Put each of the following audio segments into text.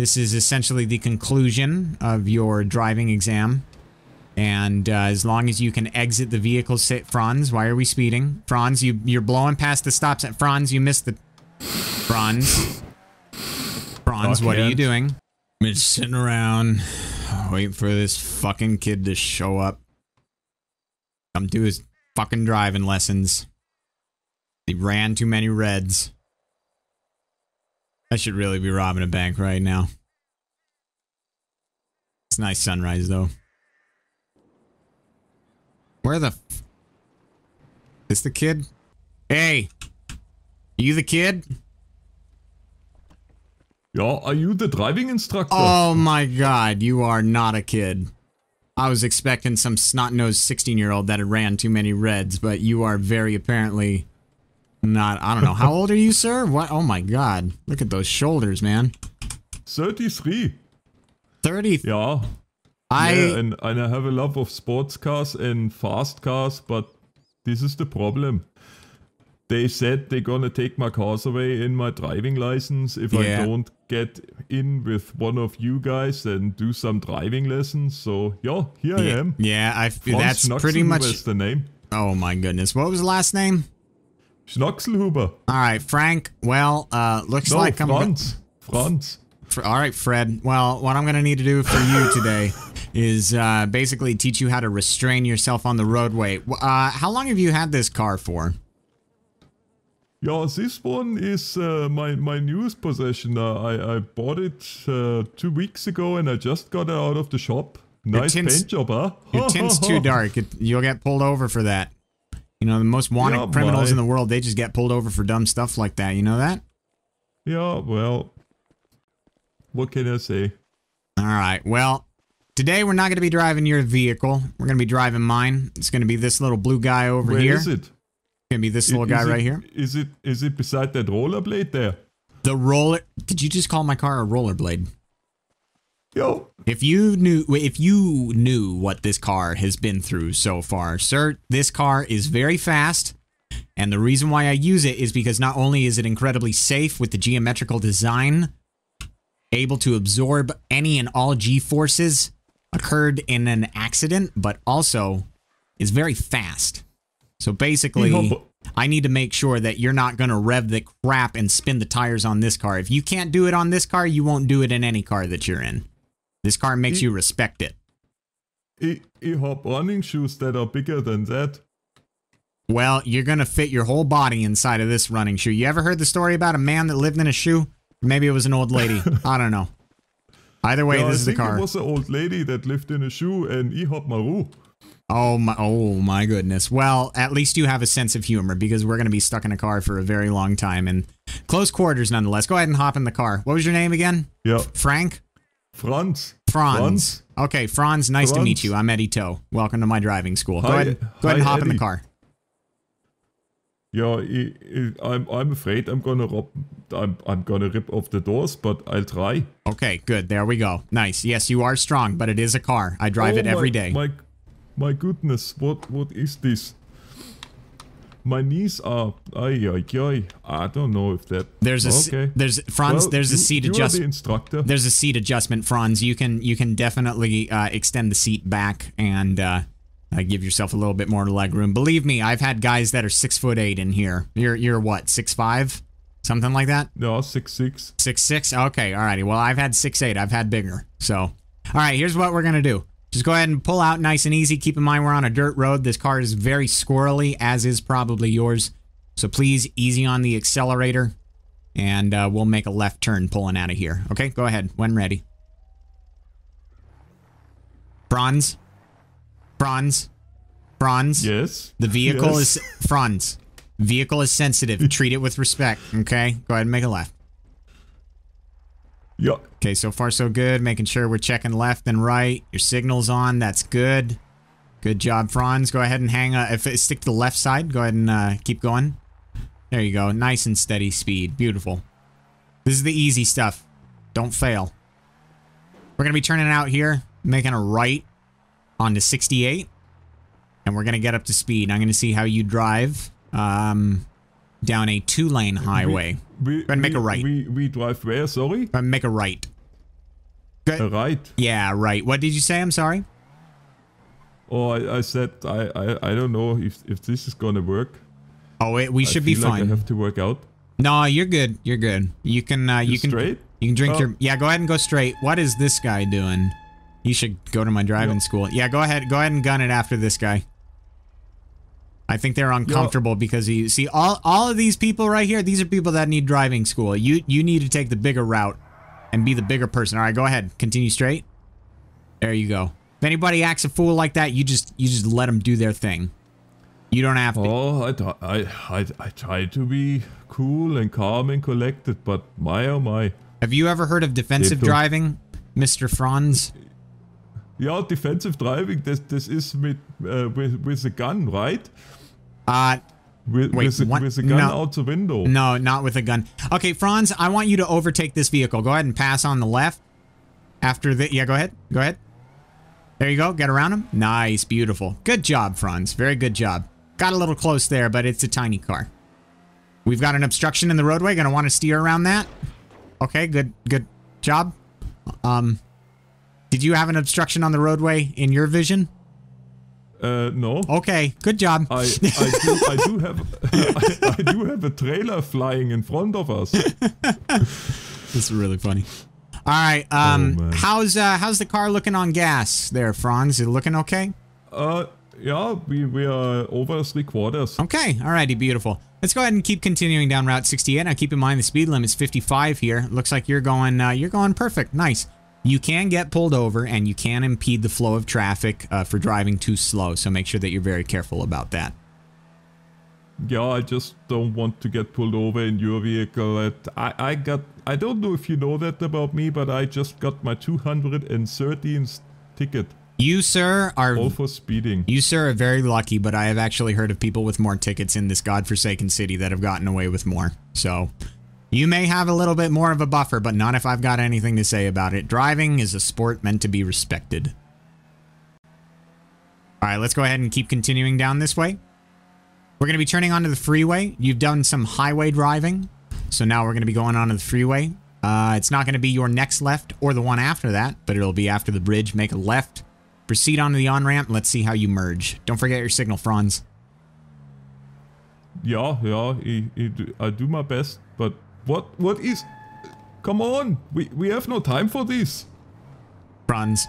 This is essentially the conclusion of your driving exam. And uh, as long as you can exit the vehicle, sit Franz. Why are we speeding? Franz, you you're blowing past the stop sign. Franz, you missed the. Franz. Franz, what are you doing? I'm just sitting around, waiting for this fucking kid to show up. Come do his fucking driving lessons. He ran too many reds. I should really be robbing a bank right now. It's a nice sunrise though. Where the f- This the kid? Hey! You the kid? Yeah, are you the driving instructor? Oh my god, you are not a kid. I was expecting some snot-nosed 16-year-old that had ran too many reds, but you are very apparently not. I don't know. How old are you, sir? What? Oh my god. Look at those shoulders, man. 33. 30. Yeah. I yeah, and, and I have a love of sports cars and fast cars, but this is the problem. They said they're gonna take my cars away in my driving license if Yeah. I don't get in with one of you guys and do some driving lessons. So yeah, here I am. yeah, I Franz that's pretty much the name. Oh my goodness. What was the last name? Schnoxelhuber. All right, Frank. Well, uh looks No, like I'm Franz. Franz. Fr- All right, Fred. Well, what I'm going to need to do for you today is uh, basically teach you how to restrain yourself on the roadway. Uh, how long have you had this car for? Yeah, this one is uh, my my newest possession. Uh, I I bought it uh, two weeks ago, and I just got it out of the shop. Nice tints- paint job, huh? Your tint's too dark. It, you'll get pulled over for that. You know, the most wanted Yeah, criminals my- in the world, they just get pulled over for dumb stuff like that. You know that? Yeah, well, what can I say? All right. Well, today we're not going to be driving your vehicle. We're going to be driving mine. It's going to be this little blue guy over Where here. is it? Going to be this I- little guy it- right here. Is it is it beside that rollerblade there? The roller. Did you just call my car a rollerblade? Yo, If you knew if you knew what this car has been through so far, sir, this car is very fast. And the reason why I use it is because not only is it incredibly safe with the geometrical design, able to absorb any and all G forces occurred in an accident, but also is very fast. So basically, I need to make sure that you're not going to rev the crap and spin the tires on this car. If you can't do it on this car, you won't do it in any car that you're in. This car makes you respect it. I, I have running shoes that are bigger than that. Well, you're going to fit your whole body inside of this running shoe. You ever heard the story about a man that lived in a shoe? Maybe it was an old lady. I don't know. Either way, Yeah, this I is the think car. it was an old lady that lived in a shoe, and hab Maru. Oh my oh my goodness. Well, at least you have a sense of humor because we're going to be stuck in a car for a very long time and close quarters nonetheless. Go ahead and hop in the car. What was your name again? Yeah, Frank? Franz. Franz. Okay, Franz, nice to meet you. I'm Eddie Toe. Welcome to my driving school. Go Hi- ahead, go ahead and hi, hop in the car. Yeah, I, I, I'm I'm afraid I'm gonna rob. I'm I'm gonna rip off the doors, but I'll try. Okay, good. There we go. Nice. Yes, you are strong, but it is a car. I drive Oh it every my- day. My, my goodness, what what is this? My knees are. Ay, ay, ay. I don't know if that. There's a okay. there's Franz. Well, there's a seat you adjustment. the instructor. There's a seat adjustment, Franz. You can you can definitely uh, extend the seat back and uh, uh, give yourself a little bit more leg room. Believe me, I've had guys that are six foot eight in here. You're you're what six five, something like that. No, six six. Six six. Okay, alrighty. Well, I've had six eight. I've had bigger. So, all right. Here's what we're gonna do. Just go ahead and pull out nice and easy. Keep in mind we're on a dirt road. This car is very squirrely, as is probably yours. So please easy on the accelerator, and uh, we'll make a left turn pulling out of here. Okay, go ahead when ready. Franz, Franz, Franz. Yes. The vehicle Yes. is Franz. Vehicle is sensitive. Treat it with respect. Okay, go ahead and make a left. Yeah. Okay, so far so good. Making sure we're checking left and right. Your signal's on. That's good. Good job, Franz. Go ahead and hang. Uh, if it stick to the left side, go ahead and uh, keep going. There you go. Nice and steady speed. Beautiful. This is the easy stuff. Don't fail. We're gonna be turning out here, making a right onto 68, and we're gonna get up to speed. I'm gonna see how you drive um, down a two-lane highway. We, ahead and make we, a right. We we drive where? Sorry. Uh, make a right. Good. Uh, right. Yeah, right. What did you say? I'm sorry. Oh, I, I said I, I I don't know if if this is gonna work. Oh, it, we I should be feel like fine. I have to work out. No, you're good. You're good. You can. Uh, you can. straight? You can drink Oh. your. Yeah, go ahead and go straight. What is this guy doing? You should go to my driving school. Yeah, go ahead. Go ahead and gun it after this guy. I think they're uncomfortable because you see all all of these people right here. These are people that need driving school. You you need to take the bigger route and be the bigger person. All right, go ahead. Continue straight. There you go. If anybody acts a fool like that, you just you just let them do their thing. You don't have to. Oh, I, try- I, I, I try to be cool and calm and collected, but my oh my. Have you ever heard of defensive driving, Mr. Franz? Ja, defensive driving, das, das ist mit, uh, with, with a gun, right? Uh, With, Wait, with, a, what? with a gun No. out the window. No, not with a gun. Okay, Franz, I want you to overtake this vehicle. Go ahead and pass on the left. After the yeah, go ahead. Go ahead. There you go. Get around him. Nice, beautiful. Good job, Franz. Very good job. Got a little close there, but it's a tiny car. We've got an obstruction in the roadway. Gonna want to steer around that. Okay, good good job. Um did you have an obstruction on the roadway in your vision? Uh, no. Okay, good job. I, I, do, I do have I, I do have a trailer flying in front of us. This is really funny. All right. Um, Oh, how's uh, how's the car looking on gas there, Franz? Is it looking okay? Uh, yeah, we, we are over three quarters. Okay. Alrighty, beautiful. Let's go ahead and keep continuing down Route 68. Now, keep in mind the speed limit's 55 here. Looks like you're going uh, you're going perfect. Nice. You can get pulled over, and you can impede the flow of traffic uh, for driving too slow. So make sure that you're very careful about that. Yeah, I just don't want to get pulled over in your vehicle. I, I got, I don't know if you know that about me, but I just got my 213th ticket, You, sir, are all for speeding. You, sir, are very lucky, but I have actually heard of people with more tickets in this godforsaken city that have gotten away with more. So, you may have a little bit more of a buffer, but not if I've got anything to say about it. Driving is a sport meant to be respected. All right, let's go ahead and keep continuing down this way. We're going to be turning onto the freeway. You've done some highway driving, so now we're going to be going onto the freeway. Uh, it's not going to be your next left or the one after that, but it'll be after the bridge. Make a left. Proceed onto the on-ramp. Let's see how you merge. Don't forget your signal, Franz. Yeah, yeah, I, I, do, I do my best, but what, what is? Come on, we, we have no time for this. Franz,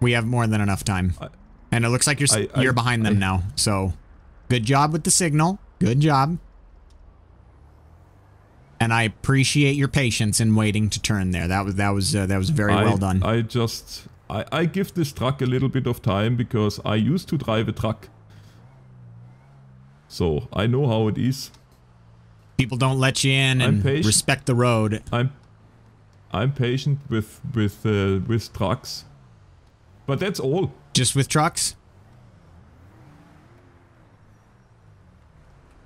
we have more than enough time. I- and it looks like you're s I- I- you're behind them now. So, good job with the signal. Good job. And I appreciate your patience in waiting to turn there. That was that was uh, that was very well done. I just, I, I give this truck a little bit of time because I used to drive a truck. So I know how it is. People don't let you in and respect the road. I'm I'm patient with with uh, with trucks, but that's all. Just with trucks?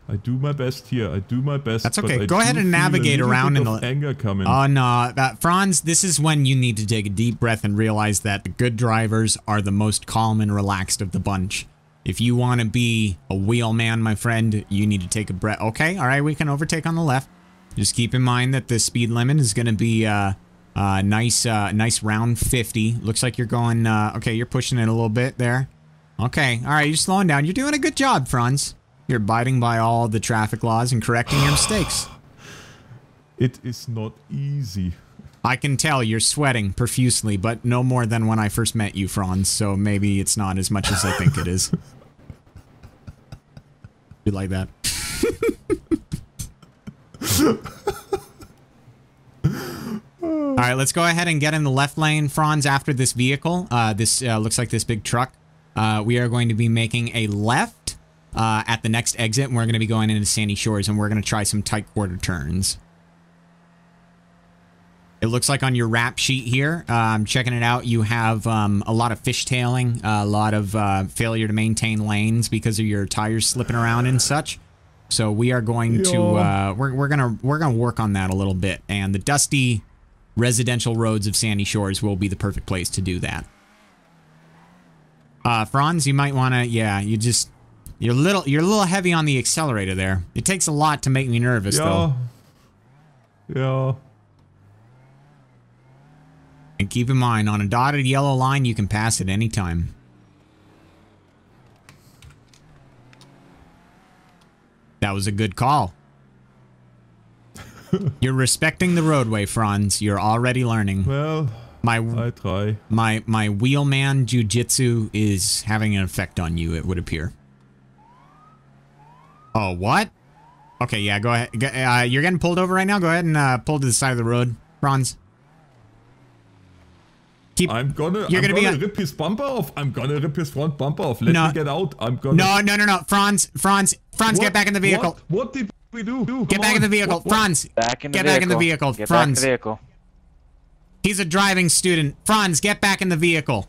I do my best here. I do my best. That's okay. Go ahead and navigate around in the- anger coming. Oh no, uh, Franz, this is when you need to take a deep breath and realize that the good drivers are the most calm and relaxed of the bunch. If you want to be a wheelman, my friend, you need to take a breath. Okay, all right, we can overtake on the left. Just keep in mind that the speed limit is going to be uh, uh, nice, uh, nice round 50. Looks like you're going. Uh, okay, you're pushing it a little bit there. Okay, all right, you're slowing down. You're doing a good job, Franz. You're abiding by all the traffic laws and correcting your mistakes. it is not easy. I can tell you're sweating profusely, but no more than when I first met you, Franz, so maybe it's not as much as I think it is. You like that? All right, let's go ahead and get in the left lane, Franz, after this vehicle. Uh, this uh, looks like this big truck. Uh, we are going to be making a left uh, at the next exit, and we're going to be going into Sandy Shores, and we're going to try some tight quarter turns. It looks like on your rap sheet here, um, checking it out, you have um, a lot of fishtailing, a lot of uh, failure to maintain lanes because of your tires slipping around and such. So we are going to uh, we're, we're gonna we're gonna work on that a little bit, and the dusty residential roads of Sandy Shores will be the perfect place to do that. Uh, Franz, you might want to yeah, you just you're a little you're a little heavy on the accelerator there. It takes a lot to make me nervous though. Yeah. And keep in mind, on a dotted yellow line, you can pass at any time. That was a good call. You're respecting the roadway, Franz. You're already learning. Well, My I try. my my wheelman jujitsu is having an effect on you. It would appear. Oh, what? Okay, yeah. Go ahead. Uh, you're getting pulled over right now. Go ahead and uh, pull to the side of the road, Franz. Keep. I'm gonna, You're I'm gonna be gonna on- rip his bumper off. I'm gonna rip his front bumper off. Let No. me get out. I'm gonna. no, no, no, no, Franz, Franz, Franz, get back in the vehicle. What, what did we do? Do, Get come back in the vehicle, What- what- Franz. Back in the Get vehicle. back in the vehicle, Get Franz. back in the vehicle. He's a driving student. Franz, get back in the vehicle.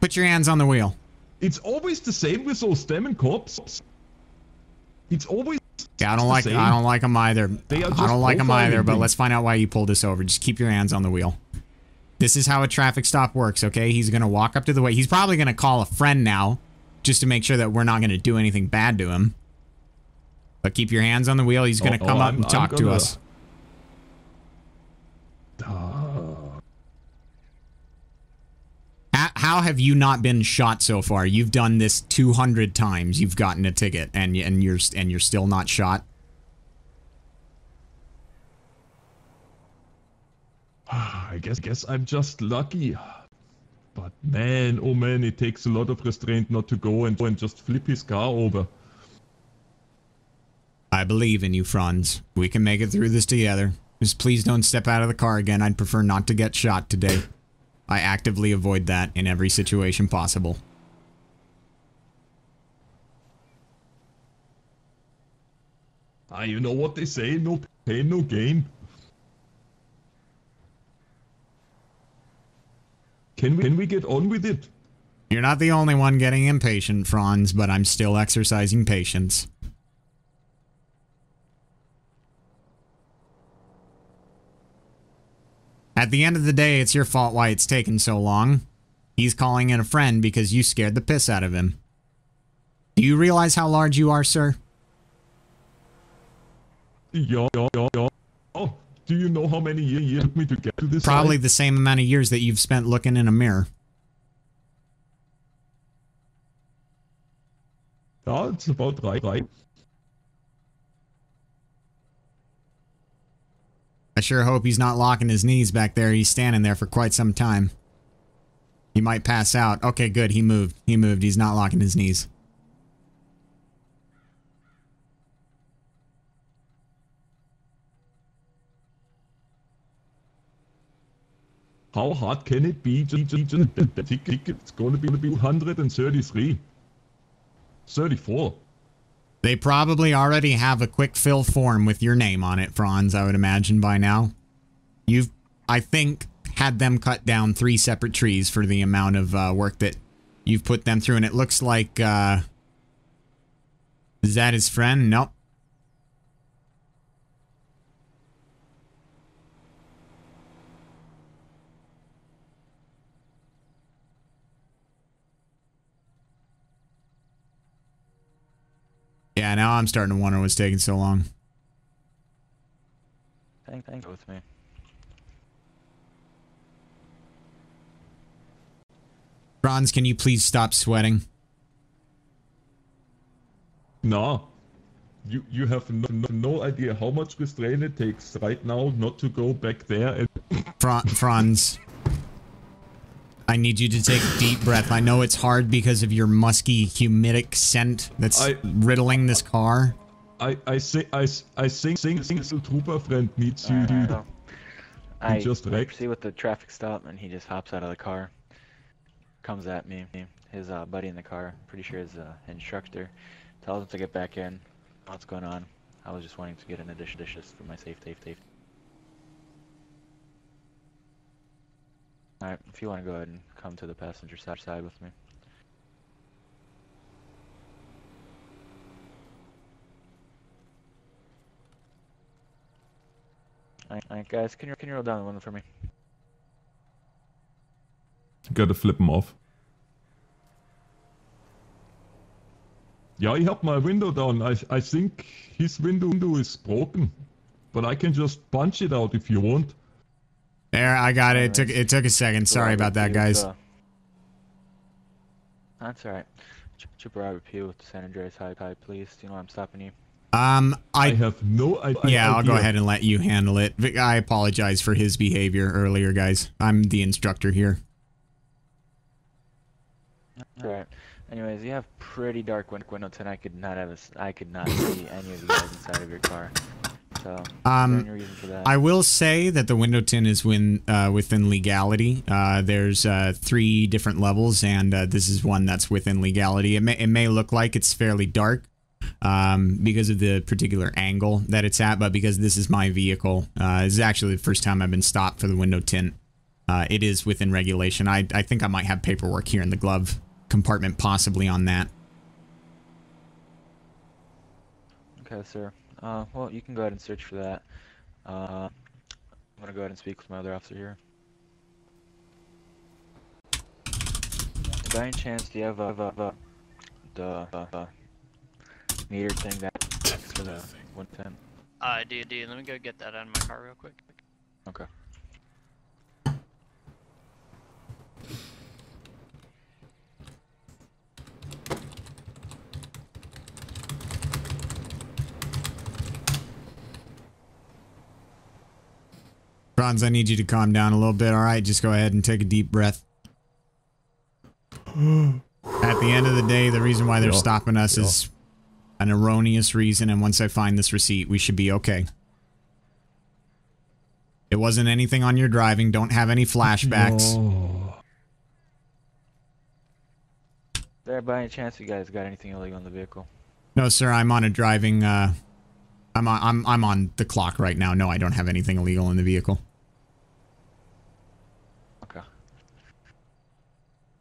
Put your hands on the wheel. It's always the same with those damn cops. It's always. Yeah, I don't like same. I don't like them either. I don't like them either, but let's find out why you pulled this over. Just keep your hands on the wheel. This is how a traffic stop works, okay? He's going to walk up to the way. He's probably going to call a friend now just to make sure that we're not going to do anything bad to him. But keep your hands on the wheel. He's going to Oh, come oh, up I'm- and talk to gonna- us. How, have you not been shot so far? You've done this 200 times. You've gotten a ticket and and you're and you're still not shot. I guess, guess I'm just lucky. But man, oh man, it takes a lot of restraint not to go and, and just flip his car over. I believe in you, Franz. We can make it through this together. Just please don't step out of the car again. I'd prefer not to get shot today. I actively avoid that in every situation possible. Ah, you know what they say, no pain, no gain. Can we, can we get on with it? You're not the only one getting impatient, Franz, but I'm still exercising patience. At the end of the day, it's your fault why it's taken so long. He's calling in a friend because you scared the piss out of him. Do you realize how large you are, sir? Yeah, yeah, yeah, yeah. Oh, do you know how many years it took me to get to this Probably side? the same amount of years that you've spent looking in a mirror. Yeah, it's about right, right. I sure hope he's not locking his knees back there. He's standing there for quite some time. He might pass out. Okay, good. He moved. He moved. He's not locking his knees. How hard can it be? It's gonna be, be 133. 34. They probably already have a quick fill form with your name on it, Franz, I would imagine by now. You've, I think, had them cut down three separate trees for the amount of uh, work that you've put them through, and it looks like, uh, is that his friend? Nope. Yeah, now I'm starting to wonder what's taking so long. Thank, thank you with me. Franz, can you please stop sweating? No. You you have no, no, no idea how much restraint it takes right now not to go back there and Fra- Franz, I need you to take a deep breath. I know it's hard because of your musky, humidic scent that's I- riddling this car. I I say I s- I think think single trooper friend needs you Alright, to so I just wrecked. proceed with the traffic stop, and he just hops out of the car, comes at me. His uh, buddy in the car, pretty sure his uh, instructor, tells him to get back in. What's going on? I was just wanting to get an addition dishes for my safe, safe, safe. Alright, if you want to go ahead and come to the passenger side side with me. Alright, alright, guys, can you can you roll down the window for me? gotta flip him off. Yeah, I have my window down. I I think his window is broken. but I can just punch it out if you want. There, I got it. It took it took a second. Sorry about that, guys. That's alright. Trooper Robert P with San Andreas High High Police. Do you know why I'm stopping you? Um, I I have no idea. yeah, I'll go ahead and let you handle it. I apologize for his behavior earlier, guys. I'm the instructor here. Alright. Anyways, you have pretty dark win- window tint. I could not have a s I could not see any of you guys inside of your car. So, Um, any reason for that? I will say that the window tint is win, uh, within legality. Uh, there's uh, three different levels, and uh, this is one that's within legality. It may, it may look like it's fairly dark um, because of the particular angle that it's at, but because this is my vehicle, uh, this is actually the first time I've been stopped for the window tint. Uh, it is within regulation. I, I think I might have paperwork here in the glove compartment, possibly on that. Okay, sir. Uh, well, you can go ahead and search for that. Uh, I'm gonna go ahead and speak with my other officer here. By any chance, do you have a, a, a the uh, uh, meter thing that's for the 110? Uh, dude, dude, let me go get that out of my car real quick. Okay. Franz, I need you to calm down a little bit. All right, just go ahead and take a deep breath. At the end of the day, the reason why they're Yeah, stopping us yeah. is an erroneous reason, and once I find this receipt, we should be okay. It wasn't anything on your driving. Don't have any flashbacks. Oh. There, by any chance, you guys got anything illegal in the vehicle? No, sir. I'm on a driving. Uh, I'm on. I'm I'm on the clock right now. No, I don't have anything illegal in the vehicle. Okay.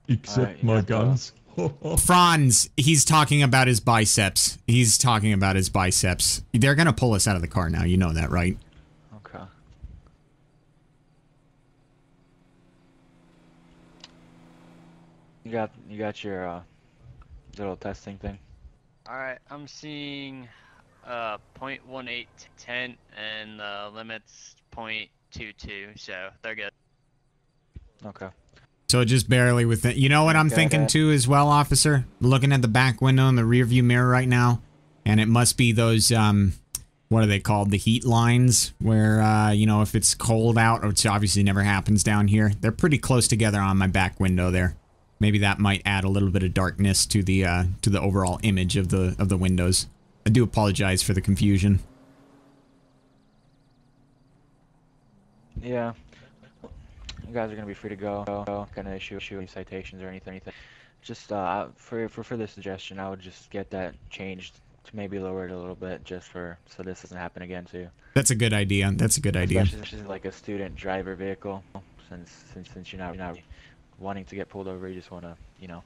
Except Alright, my guns. Franz, he's talking about his biceps. He's talking about his biceps. They're gonna pull us out of the car now. You know that, right? Okay. You got you got your uh, little testing thing. Alright, I'm seeing uh 0.1810 and the limit's 0.22, so they're good. Okay. So just barely within. You know what I'm Okay, thinking that- too, as well, officer. Looking at the back window and the rear view mirror right now, and it must be those um, what are they called? The heat lines, where uh, you know if it's cold out, which obviously never happens down here. They're pretty close together on my back window there. Maybe that might add a little bit of darkness to the uh, to the overall image of the of the windows. I do apologize for the confusion. Yeah. You guys are gonna be free to go. Go. Gonna issue issue any citations or anything. anything. Just uh, for for further suggestion, I would just get that changed to maybe lower it a little bit, just for so this doesn't happen again too. That's a good idea. That's a good idea. Especially since it's like a student driver vehicle, since since since you're not you're not wanting to get pulled over, you just want to you know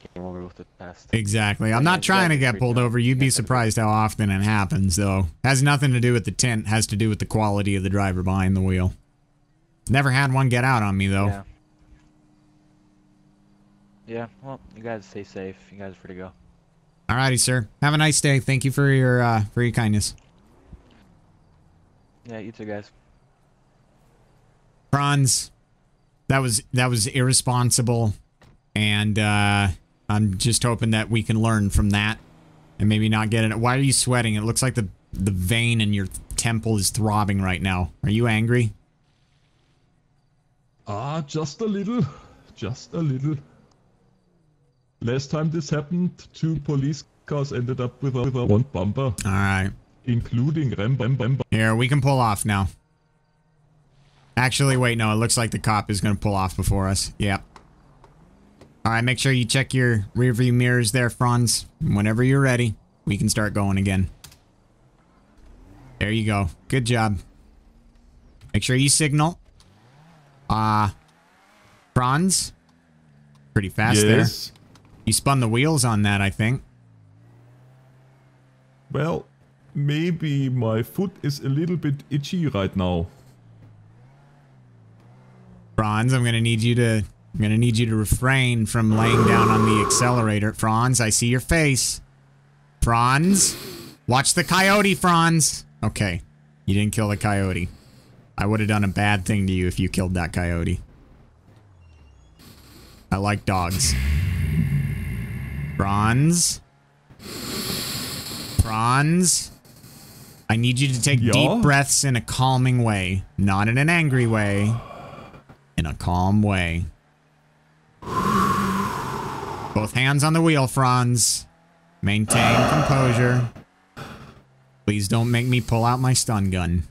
get over with the test. Exactly. I'm not trying to get pulled over. You'd be surprised how often it happens, though. Has nothing to do with the tint. Has to do with the quality of the driver behind the wheel. Never had one get out on me though. Yeah. Yeah. Well, you guys stay safe. You guys are free to go. Alrighty, sir. Have a nice day. Thank you for your uh, for your kindness. Yeah. You too, guys. Franz, that was that was irresponsible, and uh, I'm just hoping that we can learn from that, and maybe not get it. Why are you sweating? It looks like the the vein in your temple is throbbing right now. Are you angry? Ah, just a little. Just a little. Last time this happened, two police cars ended up with a, with a one bumper, All right. including Ram Ram Ram. Here, we can pull off now. Actually, wait, no, it looks like the cop is going to pull off before us. Yep. All right, make sure you check your rear view mirrors there, Franz. Whenever you're ready, we can start going again. There you go. Good job. Make sure you signal. Uh, Franz? Pretty fast there. You spun the wheels on that, I think. Well, maybe my foot is a little bit itchy right now. Franz, I'm gonna need you to I'm gonna need you to refrain from laying down on the accelerator. Franz, I see your face. Franz, watch the coyote, Franz. Okay, You didn't kill the coyote. I would have done a bad thing to you if you killed that coyote. I like dogs. Bronze. Bronze. I need you to take Yeah? deep breaths in a calming way, not in an angry way. In a calm way. Both hands on the wheel, Franz. Maintain composure. Please don't make me pull out my stun gun.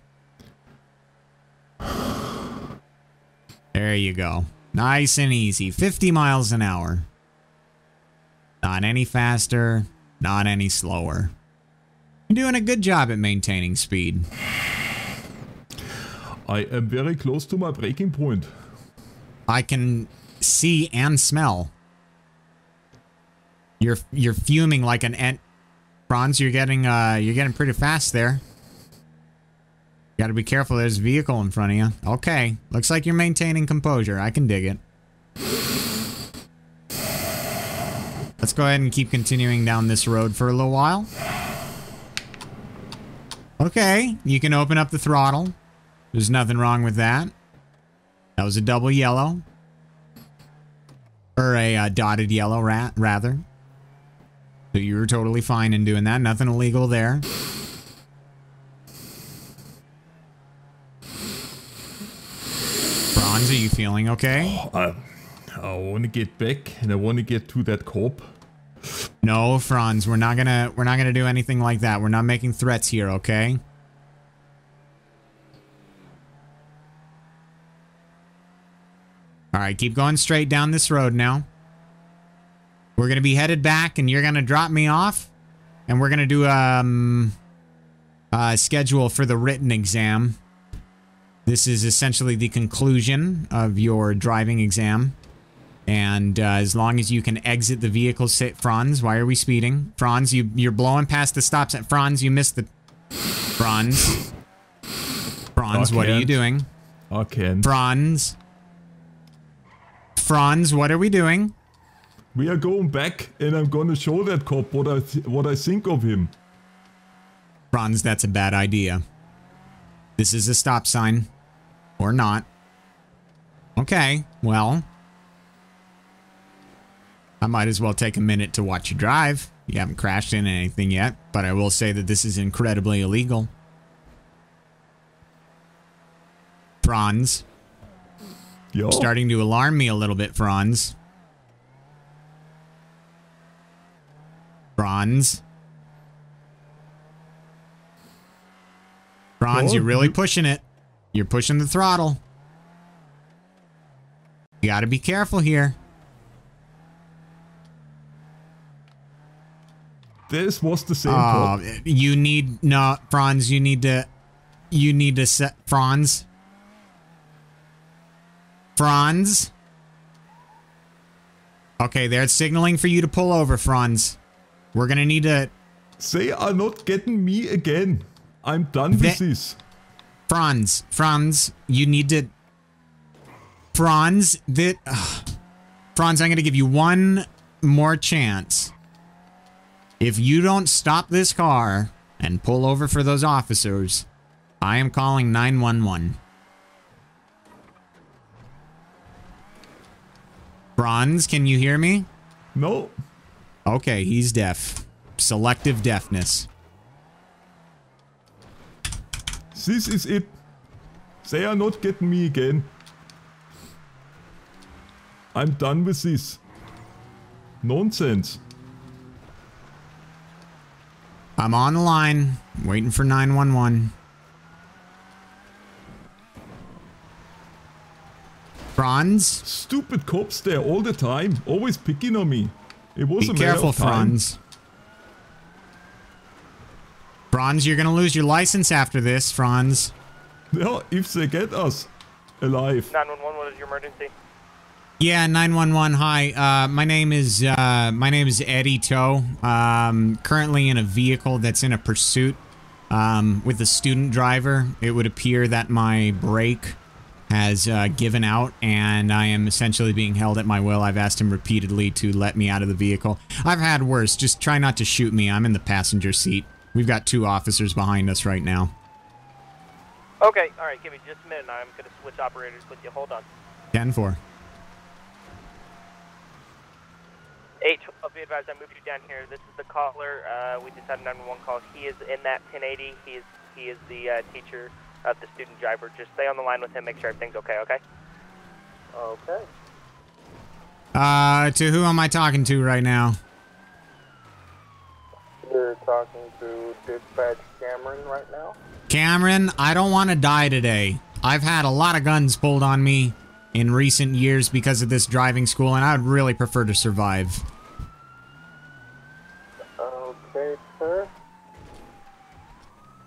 There you go. Nice and easy. 50 miles an hour. Not any faster, not any slower. You're doing a good job at maintaining speed. I am very close to my breaking point. I can see and smell. You're you're fuming like an ant. Franz, you're getting uh you're getting pretty fast there. Got to be careful. There's a vehicle in front of you. Okay, looks like you're maintaining composure. I can dig it. Let's go ahead and keep continuing down this road for a little while. Okay, you can open up the throttle. There's nothing wrong with that. That was a double yellow. Or a uh, dotted yellow, rat, rather. So you were totally fine in doing that. Nothing illegal there. Bronze, are you feeling okay? I, I want to get back and I want to get to that cop. No, Franz, we're not gonna we're not gonna do anything like that. We're not making threats here, okay? Alright, keep going straight down this road now. We're gonna be headed back and you're gonna drop me off. And we're gonna do um a schedule for the written exam. This is essentially the conclusion of your driving exam. And uh, as long as you can exit the vehicle, Franz. Why are we speeding? Franz, you you're blowing past the stop sign. Franz, you missed the. Franz. Franz, what are you doing? I can. Franz. Franz, what are we doing? We are going back and I'm gonna show that cop what I th- what I think of him. Franz, that's a bad idea. This is a stop sign. Or not. Okay, well. I might as well take a minute to watch you drive. You haven't crashed into anything yet, but I will say that this is incredibly illegal. Franz, Yeah. starting to alarm me a little bit, Franz. Franz. Franz, Oh, you're really pushing it. You're pushing the throttle. You gotta be careful here. This was the same uh, Oh, cop. you need no Franz. You need to. You need to set Franz. Franz. Okay, they're signaling for you to pull over, Franz. We're gonna need to. They are not getting me again. I'm done with this. Franz, Franz, you need to. Franz, that. Franz, I'm gonna give you one more chance. If you don't stop this car and pull over for those officers, I am calling 911. Franz, can you hear me? No. Okay, he's deaf. Selective deafness. This is it. They are not getting me again. I'm done with this. Nonsense. I'm on the line, waiting for 911. Franz? Stupid cops there all the time, always picking on me. It was Be a careful. Franz. Franz, you're gonna lose your license after this, Franz. Yeah, if they get us alive. 911, what is your emergency? Yeah, 911. Hi. Uh, my name is uh, my name is Eddie Toe. Um, currently in a vehicle that's in a pursuit um, with a student driver. It would appear that my brake has uh, given out, and I am essentially being held at my will. I've asked him repeatedly to let me out of the vehicle. I've had worse. Just try not to shoot me. I'm in the passenger seat. We've got two officers behind us right now. Okay, alright, give me just a minute and I'm gonna switch operators with you. Hold on. 10 4. 812, be advised, I moved you down here. This is the caller. Uh, we just had a 911 call. He is in that 1080. He is he is the uh, teacher of the student driver. Just stay on the line with him. Make sure everything's okay. Okay. Okay. Uh, to who am I talking to right now? You're talking to dispatch Cameron right now. Cameron, I don't want to die today. I've had a lot of guns pulled on me in recent years because of this driving school, and I'd really prefer to survive. Okay, sir.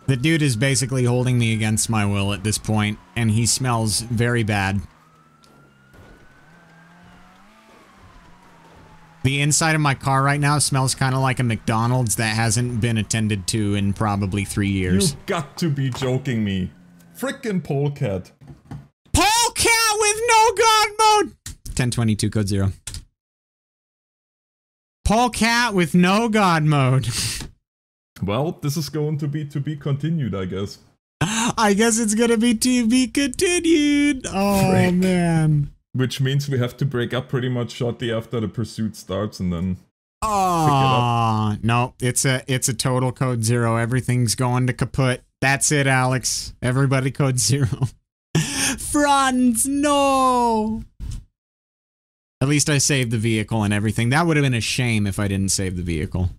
The dude is basically holding me against my will at this point, and he smells very bad. The inside of my car right now smells kind of like a McDonald's that hasn't been attended to in probably three years. You've got to be joking me. Frickin' polecat. Polecat with no god mode! 1022 code zero. Polecat with no god mode. Well, this is going to be to be continued, I guess. I guess it's gonna be to be continued. Oh Frick. man. Which means we have to break up pretty much shortly after the pursuit starts and then Oh no, it's a it's a total code zero. Everything's going to kaput. That's it, Alex. Everybody code zero. Franz, no. At least I saved the vehicle and everything. That would have been a shame if I didn't save the vehicle.